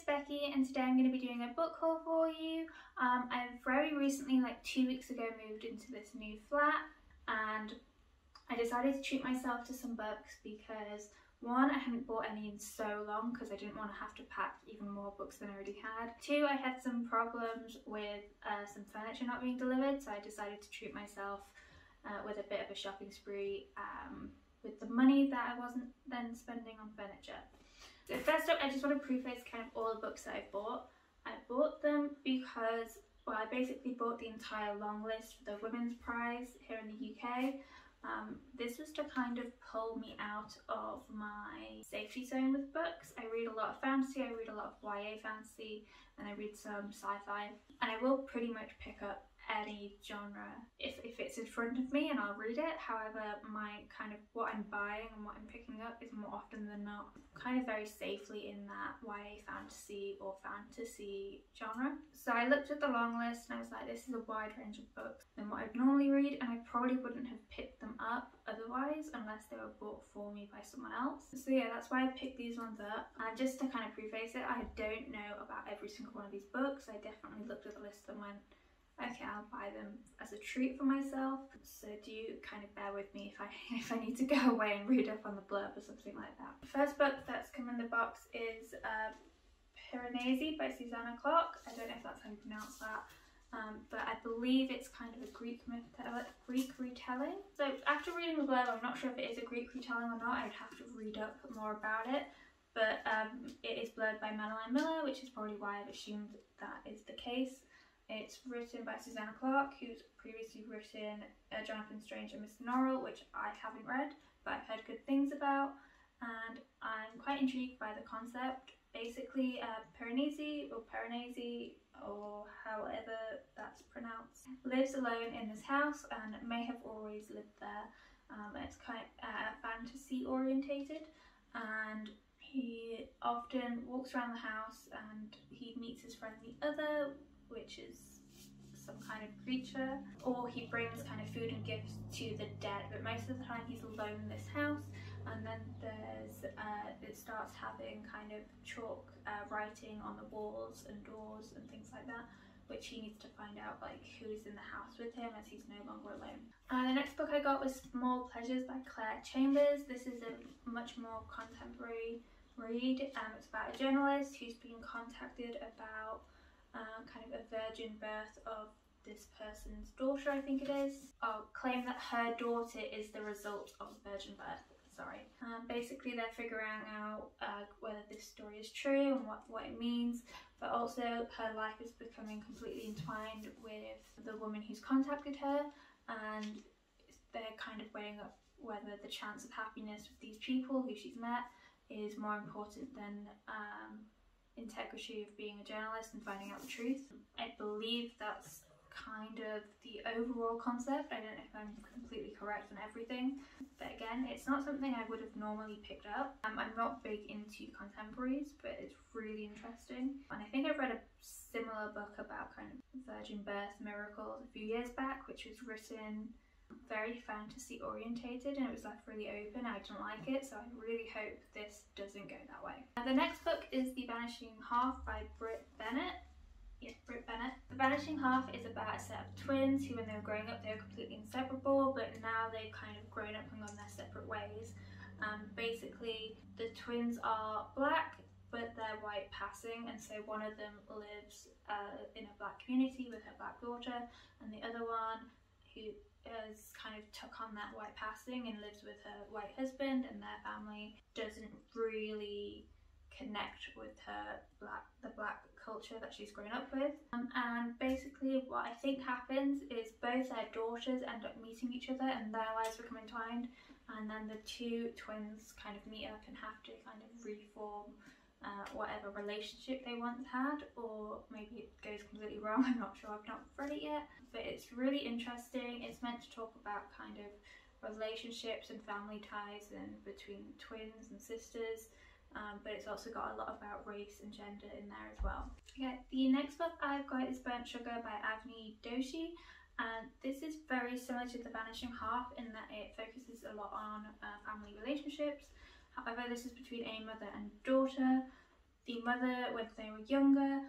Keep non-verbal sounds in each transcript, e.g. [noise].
it's Becky and today I'm going to be doing a book haul for you. Um, I very recently, like two weeks ago, moved into this new flat and I decided to treat myself to some books because one, I hadn't bought any in so long because I didn't want to have to pack even more books than I already had. Two, I had some problems with uh, some furniture not being delivered so I decided to treat myself uh, with a bit of a shopping spree um, with the money that I wasn't then spending on furniture. So first up, I just want to preface kind of all the books that I've bought. I bought them because, well, I basically bought the entire long list for the Women's Prize here in the UK. Um, this was to kind of pull me out of my safety zone with books. I read a lot of fantasy, I read a lot of YA fantasy, and I read some sci-fi. And I will pretty much pick up any genre if, if it's in front of me and I'll read it. However, my kind of what I'm buying and what I'm picking up is more often than not kind of very safely in that YA fantasy or fantasy genre. So I looked at the long list and I was like, this is a wide range of books than what I'd normally read and I probably wouldn't have picked them up otherwise unless they were bought for me by someone else. So yeah, that's why I picked these ones up. And just to kind of preface it, I don't know about every single one of these books. I definitely looked at the list and went, okay I'll buy them as a treat for myself so do you kind of bear with me if I [laughs] if I need to go away and read up on the blurb or something like that. first book that's come in the box is uh, Piranesi by Susanna Clarke. I don't know if that's how you pronounce that. Um, but I believe it's kind of a Greek uh, Greek retelling. So after reading the blurb, I'm not sure if it is a Greek retelling or not. I'd have to read up more about it. But um, it is blurred by Madeline Miller, which is probably why I've assumed that is the case. It's written by Susanna Clarke, who's previously written uh, Jonathan Strange and Mr. Norrell, which I haven't read, but I've heard good things about, and I'm quite intrigued by the concept. Basically, uh, Piranesi, or Piranesi, or however that's pronounced, lives alone in this house and may have always lived there. Um, it's kind of uh, fantasy orientated, and he often walks around the house and he meets his friend the other which is some kind of creature, or he brings kind of food and gifts to the dead, but most of the time he's alone in this house and then there's uh, it starts having kind of chalk uh, writing on the walls and doors and things like that which he needs to find out like who is in the house with him as he's no longer alone. Uh, the next book I got was Small Pleasures by Clare Chambers. This is a much more contemporary read. Um, it's about a journalist who's been contacted about uh, kind of a virgin birth of this person's daughter, I think it is. I'll claim that her daughter is the result of virgin birth. Sorry. Um, basically, they're figuring out uh, whether this story is true and what, what it means, but also her life is becoming completely entwined with the woman who's contacted her, and they're kind of weighing up whether the chance of happiness with these people who she's met is more important than um, integrity of being a journalist and finding out the truth. I believe that's kind of the overall concept. I don't know if I'm completely correct on everything, but again, it's not something I would have normally picked up. Um, I'm not big into contemporaries, but it's really interesting. And I think I've read a similar book about kind of virgin birth miracles a few years back, which was written very fantasy orientated and it was left really open. I didn't like it, so I really hope this doesn't go that way. the next book is The Vanishing Half by Brit Bennett. Yes, Brit Bennett. The Vanishing Half is about a set of twins who when they were growing up they were completely inseparable but now they've kind of grown up and gone their separate ways. Um, basically the twins are black but they're white passing and so one of them lives uh, in a black community with her black daughter and the other one who has kind of took on that white passing and lives with her white husband and their family doesn't really connect with her black the black culture that she's grown up with. Um, and basically what I think happens is both their daughters end up meeting each other and their lives become entwined and then the two twins kind of meet up and have to kind of reform uh, whatever relationship they once had or maybe it goes completely wrong [laughs] I'm not sure I've not read it yet but it's really interesting it's meant to talk about kind of relationships and family ties and between twins and sisters um, but it's also got a lot about race and gender in there as well. Okay, the next book I've got is Burnt Sugar by Avni Doshi and this is very similar to The Vanishing Half in that it focuses a lot on uh, family relationships However, this is between a mother and daughter. the mother, when they were younger,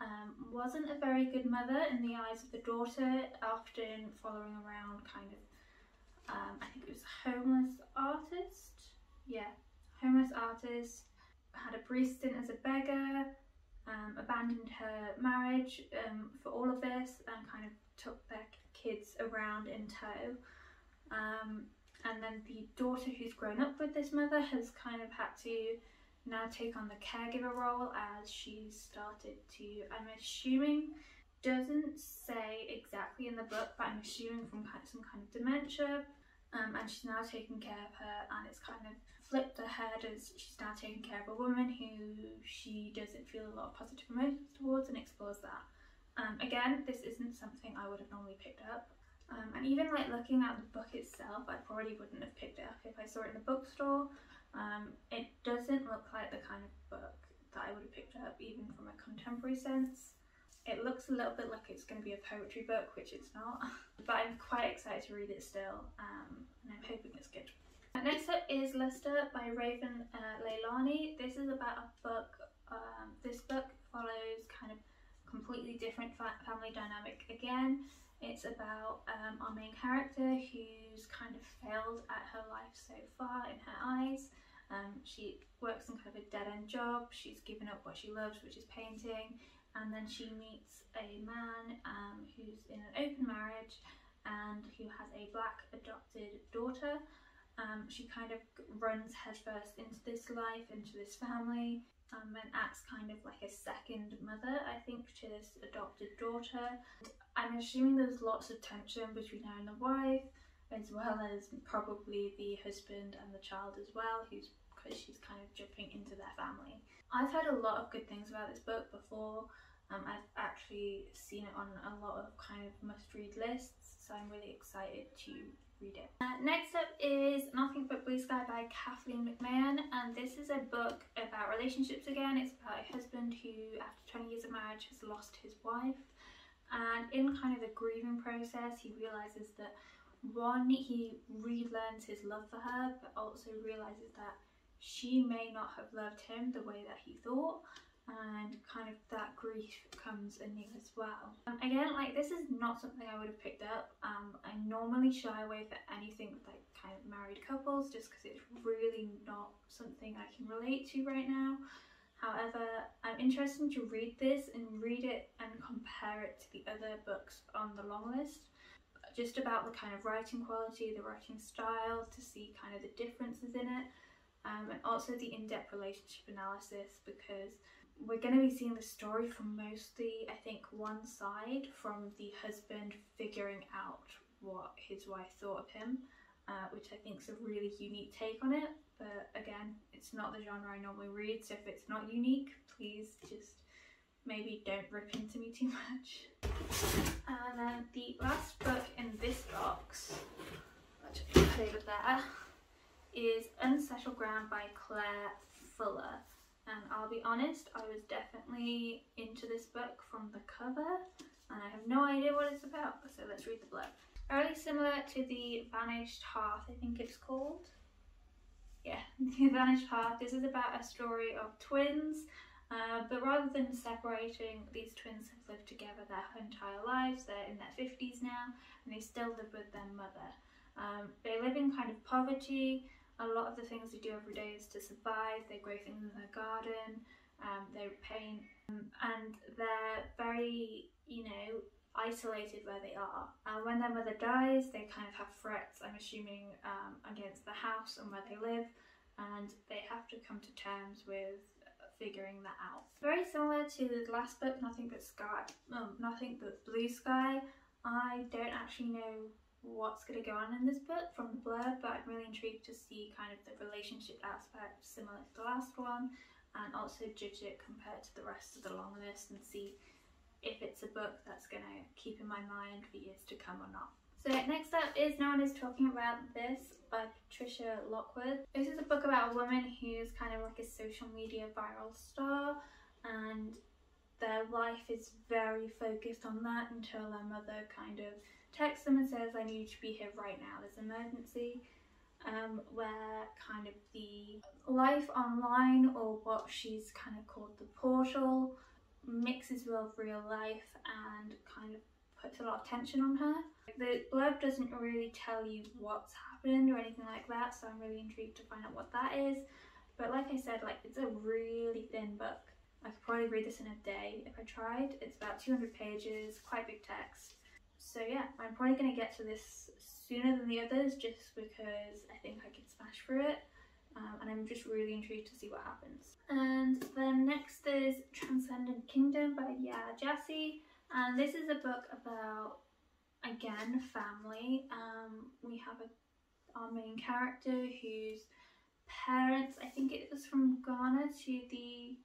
um, wasn't a very good mother in the eyes of the daughter, often following around kind of, um, I think it was a homeless artist. Yeah, homeless artist, had a brief stint as a beggar, um, abandoned her marriage um, for all of this and kind of took their kids around in tow. Um, and then the daughter who's grown up with this mother has kind of had to now take on the caregiver role as she's started to, I'm assuming, doesn't say exactly in the book, but I'm assuming from some kind of dementia. Um, and she's now taking care of her, and it's kind of flipped her head as she's now taking care of a woman who she doesn't feel a lot of positive emotions towards and explores that. Um, again, this isn't something I would have normally picked up. Um, and even like looking at the book itself, I probably wouldn't have picked it up if I saw it in the bookstore. Um, it doesn't look like the kind of book that I would have picked up even from a contemporary sense. It looks a little bit like it's going to be a poetry book, which it's not, [laughs] but I'm quite excited to read it still, um, and I'm hoping it's good. Next up is Luster by Raven uh, Leilani. This is about a book, um, this book follows kind of completely different family dynamic again. It's about um, our main character who's kind of failed at her life so far in her eyes. Um, she works in kind of a dead-end job. She's given up what she loves, which is painting. And then she meets a man um, who's in an open marriage and who has a black adopted daughter. Um, she kind of runs headfirst into this life, into this family, um, and acts kind of like a second mother, I think, to this adopted daughter. I'm assuming there's lots of tension between her and the wife, as well as probably the husband and the child as well, who's because she's kind of jumping into their family. I've heard a lot of good things about this book before. Um, I've actually seen it on a lot of kind of must-read lists, so I'm really excited to read it. Uh, next up is Nothing But Blue Sky by Kathleen MacMahon, and this is a book about relationships again. It's about a husband who, after 20 years of marriage, has lost his wife and in kind of the grieving process he realizes that one he relearns his love for her but also realizes that she may not have loved him the way that he thought and kind of that grief comes anew as well. Um, again, like this is not something I would have picked up. Um, I normally shy away for anything with like kind of married couples just because it's really not something I can relate to right now. However, I'm interested to read this and read it and compare it to the other books on the long list. Just about the kind of writing quality, the writing style, to see kind of the differences in it, um, and also the in-depth relationship analysis because we're going to be seeing the story from mostly, I think, one side from the husband figuring out what his wife thought of him, uh, which I think is a really unique take on it. But again it's not the genre I normally read so if it's not unique please just maybe don't rip into me too much. And then the last book in this box, which I put over there, is Unsettled Ground by Claire Fuller. And I'll be honest, I was definitely into this book from the cover and I have no idea what it's about, so let's read the blurb. Fairly similar to the Vanished Hearth, I think it's called yeah, [laughs] The Vanished Hearth. This is about a story of twins, uh, but rather than separating, these twins have lived together their entire lives. They're in their 50s now, and they still live with their mother. Um, they live in kind of poverty. A lot of the things they do every day is to survive. They grow things in their garden. Um, they paint, um, and they're very, you know, isolated where they are. And when their mother dies, they kind of have threats, I'm assuming, um, against the house and where they live, and they have to come to terms with figuring that out. Very similar to the last book, Nothing But Sky, um, Nothing But Blue Sky. I don't actually know what's going to go on in this book from the blurb, but I'm really intrigued to see kind of the relationship aspect similar to the last one, and also judge it compared to the rest of the long list and see if it's a book that's going to keep in my mind for years to come or not. So next up is No One Is Talking About This by Patricia Lockwood. This is a book about a woman who's kind of like a social media viral star and their life is very focused on that until their mother kind of texts them and says I need you to be here right now, there's an emergency. um, where kind of the life online or what she's kind of called the portal mixes with real life and kind of puts a lot of tension on her. The blurb doesn't really tell you what's happened or anything like that, so I'm really intrigued to find out what that is. But like I said, like it's a really thin book. I could probably read this in a day if I tried. It's about 200 pages, quite big text. So yeah, I'm probably going to get to this sooner than the others just because I think I can smash through it. Um, and I'm just really intrigued to see what happens. And then next is Transcendent Kingdom by Yaa Gyasi. And this is a book about, again, family. Um, we have a, our main character whose parents, I think it was from Ghana to the,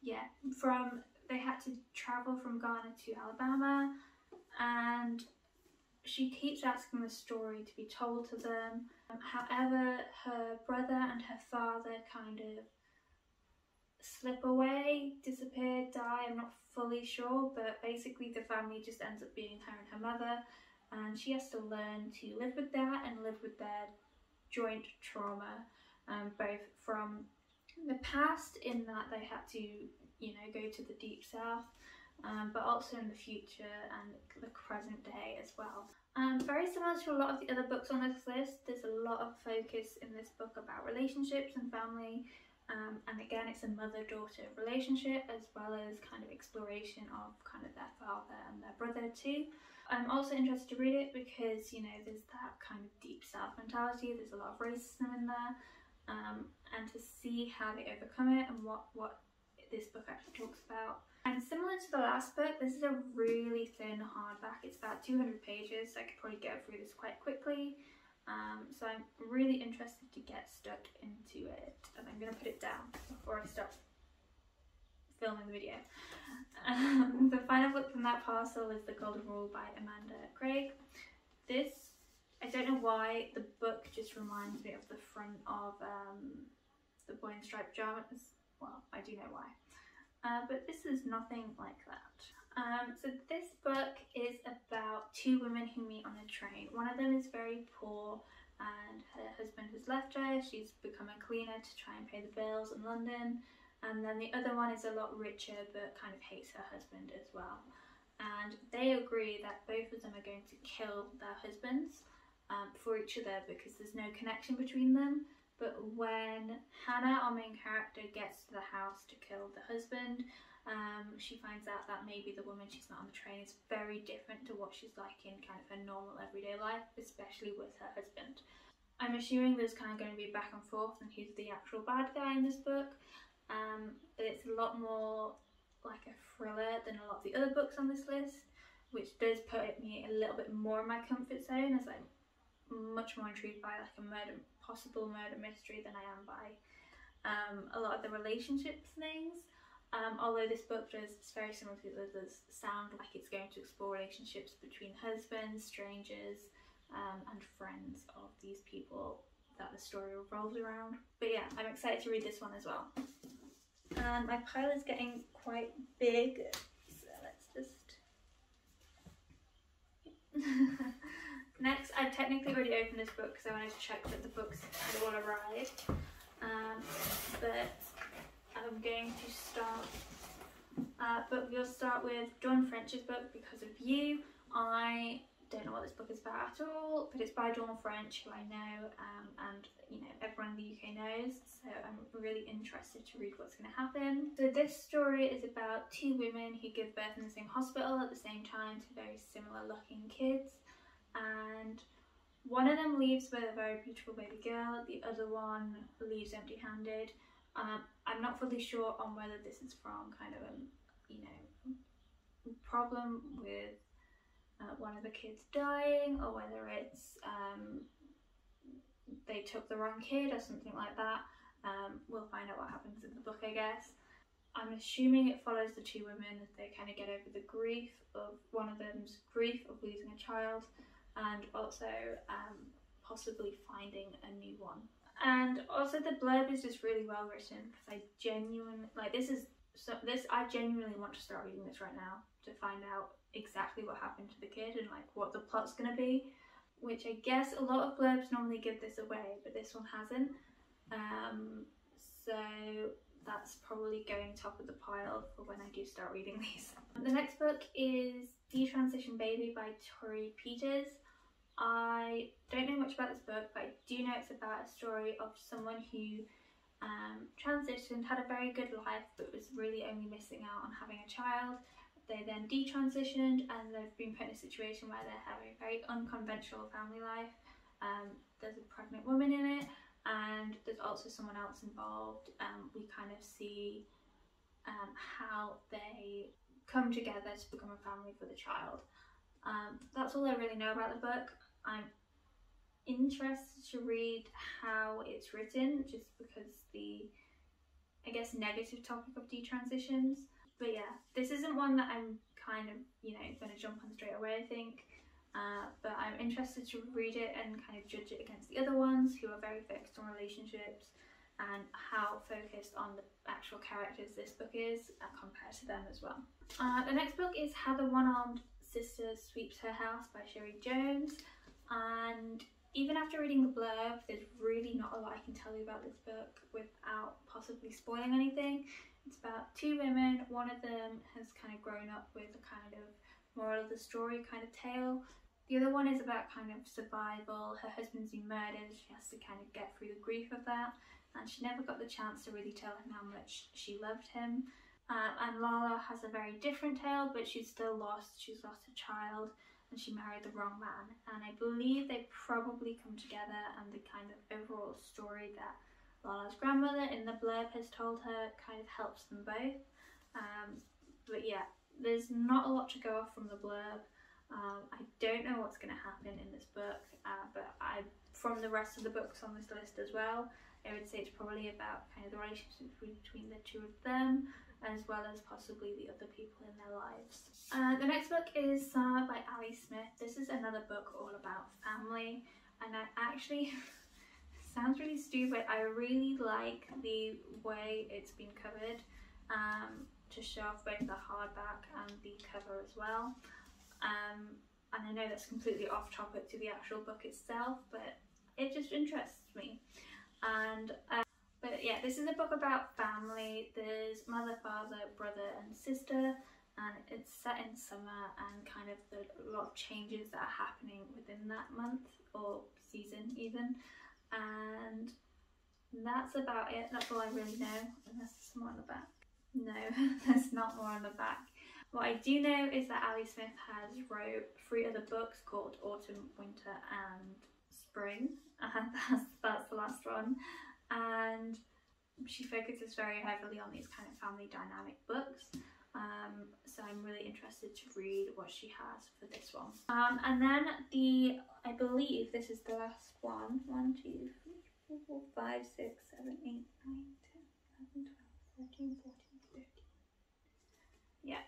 yeah, from, they had to travel from Ghana to Alabama and she keeps asking the story to be told to them. However, her brother and her father kind of slip away, disappear, die, I'm not fully sure, but basically the family just ends up being her and her mother, and she has to learn to live with that and live with their joint trauma, um, both from the past in that they had to, you know, go to the deep south, um, but also in the future and the present day as well. Um, very similar to a lot of the other books on this list, there's a lot of focus in this book about relationships and family. Um, and again, it's a mother-daughter relationship as well as kind of exploration of kind of their father and their brother too. I'm also interested to read it because, you know, there's that kind of deep south mentality, there's a lot of racism in there, um, and to see how they overcome it and what, what this book actually talks about. And similar to the last book, this is a really thin hardback. It's about 200 pages, so I could probably get through this quite quickly. Um, so I'm really interested to get stuck into it. And I'm going to put it down before I start filming the video. Um, [laughs] the final book from that parcel is The Golden Rule by Amanda Craig. This, I don't know why, the book just reminds me of the front of um, the Boy in Striped Pajamas. Well, I do know why uh, but this is nothing like that. Um, so this book is about two women who meet on a train. One of them is very poor and her husband has left her. She's become a cleaner to try and pay the bills in London. And then the other one is a lot richer but kind of hates her husband as well. And they agree that both of them are going to kill their husbands um, for each other because there's no connection between them. But when Hannah, our main character, gets to the house to kill the husband, um, she finds out that maybe the woman she's met on the train is very different to what she's like in kind of her normal everyday life, especially with her husband. I'm assuming there's kind of going to be back and forth and who's the actual bad guy in this book, um, but it's a lot more like a thriller than a lot of the other books on this list, which does put me a little bit more in my comfort zone as I'm much more intrigued by like a murder possible murder mystery than I am by um, a lot of the relationships things. Um, although this book does, it's very similar to the others, sound like it's going to explore relationships between husbands, strangers, um, and friends of these people that the story revolves around. But yeah, I'm excited to read this one as well. And my pile is getting quite big, so let's just... [laughs] Next, I've technically already opened this book because I wanted to check that the books had all arrived. Um, but I'm going to start, uh, but we'll start with Dawn French's book, Because of You. I don't know what this book is about at all, but it's by Dawn French, who I know, um, and you know everyone in the UK knows, so I'm really interested to read what's going to happen. So this story is about two women who give birth in the same hospital at the same time to very similar looking kids and one of them leaves with a very beautiful baby girl, the other one leaves empty-handed. Um, I'm not fully sure on whether this is from kind of a, you know, problem with uh, one of the kids dying or whether it's um, they took the wrong kid or something like that. Um, we'll find out what happens in the book, I guess. I'm assuming it follows the two women as they kind of get over the grief of one of them's grief of losing a child and also um, possibly finding a new one. And also the blurb is just really well written because I genuinely, like this is, so this, I genuinely want to start reading this right now to find out exactly what happened to the kid and like what the plot's gonna be. which I guess a lot of blurbs normally give this away, but this one hasn't. Um, so that's probably going top of the pile for when I do start reading [laughs] these. The next book is Detransition Baby by Torrey Peters. I don't know much about this book, but I do know it's about a story of someone who um, transitioned, had a very good life, but was really only missing out on having a child. They then detransitioned and they've been put in a situation where they're having a very unconventional family life. Um, there's a pregnant woman in it, and there's also someone else involved. Um, we kind of see um, how they come together to become a family for the child. Um, that's all I really know about the book. I'm interested to read how it's written just because the I guess negative topic of detransitions. But yeah, this isn't one that I'm kind of, you know, going to jump on straight away, I think. Uh, but I'm interested to read it and kind of judge it against the other ones who are very focused on relationships and how focused on the actual characters this book is uh, compared to them as well. Uh, the next book is How the One-Armed Sister Sweeps Her House by Cherie Jones and even after reading the blurb there's really not a lot I can tell you about this book without possibly spoiling anything. It's about two women, one of them has kind of grown up with a kind of moral of the story kind of tale. The other one is about kind of survival. Her husband's been murdered, she has to kind of get through the grief of that and she never got the chance to really tell him how much she loved him. Uh, and Lala has a very different tale, but she's still lost. She's lost a child and she married the wrong man. And I believe they probably come together and the kind of overall story that Lala's grandmother in the blurb has told her kind of helps them both. Um, but yeah, there's not a lot to go off from the blurb. Um, I don't know what's going to happen in this book, uh, but from the rest of the books on this list as well, I would say it's probably about kind of the relationship between the two of them as well as possibly the other people in their lives. Uh, the next book is Summer by Ali Smith. This is another book all about family and I actually, [laughs] sounds really stupid, I really like the way it's been covered um, to show off both the hardback and the cover as well. Um, and I know that's completely off topic to the actual book itself, but it just interests me. And uh, but yeah, this is a book about family. There's mother, father, brother and sister and it's set in summer and kind of the, a lot of changes that are happening within that month or season even. And that's about it. That's all I really know. Unless there's more on the back. No, [laughs] there's not more on the back. What I do know is that Ali Smith has wrote three other books called Autumn, Winter and Spring. And [laughs] that's, that's the last one and she focuses very heavily on these kind of family dynamic books. Um, so I'm really interested to read what she has for this one. Um, and then the, I believe this is the last one. One, two, three, four, four, five, six, seven, eight, nine, 10, 11, 12, 13, 14, 15. Yeah.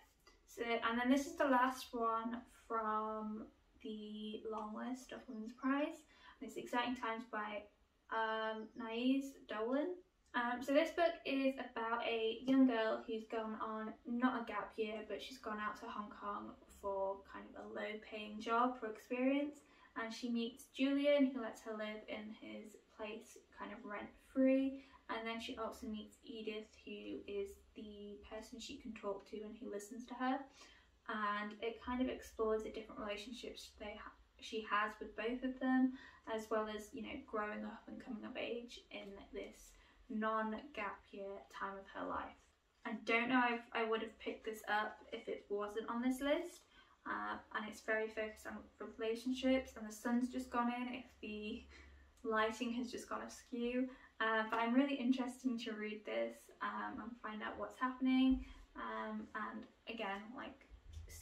So, and then this is the last one from the long list of Women's Prize. It's Exciting Times by um, Naiz Dolan. Um, so this book is about a young girl who's gone on not a gap year but she's gone out to Hong Kong for kind of a low paying job for experience. And she meets Julian who lets her live in his place kind of rent free and then she also meets Edith who is the person she can talk to and who listens to her. And it kind of explores the different relationships they she has with both of them as well as you know growing up and coming of age in this non-gap year time of her life. I don't know if I would have picked this up if it wasn't on this list uh, and it's very focused on relationships and the sun's just gone in if the lighting has just gone askew uh, but I'm really interested to read this um, and find out what's happening um, and again like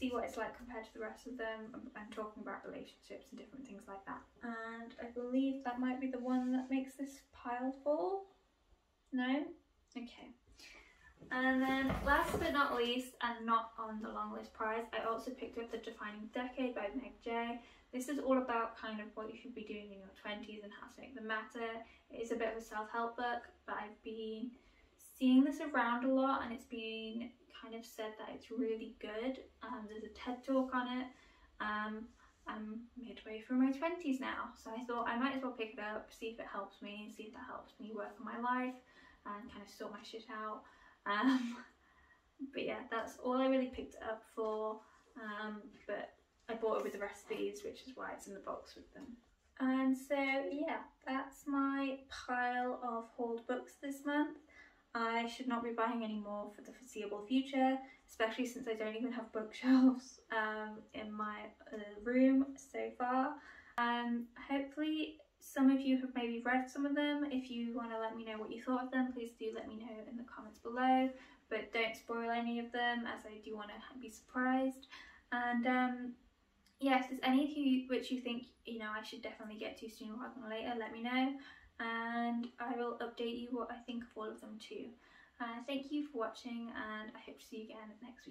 see what it's like compared to the rest of them and talking about relationships and different things like that. And I believe that might be the one that makes this pile full. No? Okay. And then last but not least, and not on the long list prize, I also picked up The Defining Decade by Meg Jay. This is all about kind of what you should be doing in your 20s and how to make them matter. It is a bit of a self-help book, but I've been seeing this around a lot and it's been kind of said that it's really good. Um, there's a TED talk on it. Um, I'm midway through my 20s now, so I thought I might as well pick it up, see if it helps me, see if that helps me work on my life and kind of sort my shit out. Um, [laughs] but yeah, that's all I really picked it up for. Um, but I bought it with the recipes, which is why it's in the box with them. And so yeah, that's my pile of hauled books this month. I should not be buying any more for the foreseeable future, especially since I don't even have bookshelves [laughs] um, in my uh, room so far. Um, hopefully some of you have maybe read some of them. If you want to let me know what you thought of them, please do let me know in the comments below. But don't spoil any of them as I do want to be surprised. And um, yeah, if there's any of you which you think, you know, I should definitely get to sooner rather than later, let me know. And I will update you what I think of all of them too. Uh, thank you for watching and I hope to see you again next week.